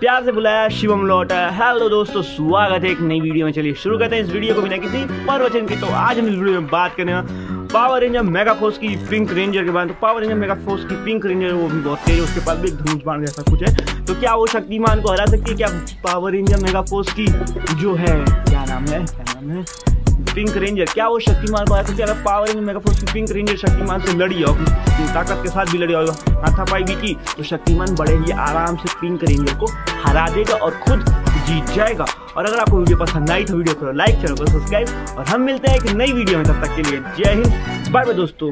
प्यार से बुलाया, शिवम लौटा हेलो दोस्तों, स्वागत है एक नई वीडियो में। चलिए शुरू करते हैं इस वीडियो को बिना किसी परवचन के। तो आज हम इस वीडियो में बात करें पावर रेंजर मेगा फोर्स की पिंक रेंजर के बारे में। तो पावर रेंजर मेगा फोर्स की पिंक रेंजर वो भी बहुत तेज है, उसके पास भी धूम बाण जैसा कुछ है। तो क्या वो शक्तिमान को हरा सकती है? क्या पावर रेंजर मेगा फोर्स की जो है, क्या नाम है? क्या नाम है? पिंक रेंजर क्या वो शक्तिमान को हरा था? पावर रेंजर मेगा फोर्स की पिंक रेंजर शक्तिमान से लड़ी और ताकत के साथ भी लड़ी और हाथापाई भी की। तो शक्तिमान बड़े ही आराम से पिंक रेंजर को हरा देगा और खुद जीत जाएगा। और अगर आपको वीडियो पसंद आई तो वीडियो को लाइक, चैनल को सब्सक्राइब और हम मिलते हैं एक नई वीडियो में। तब तक के लिए जय हिंद। बाय बाय दोस्तों।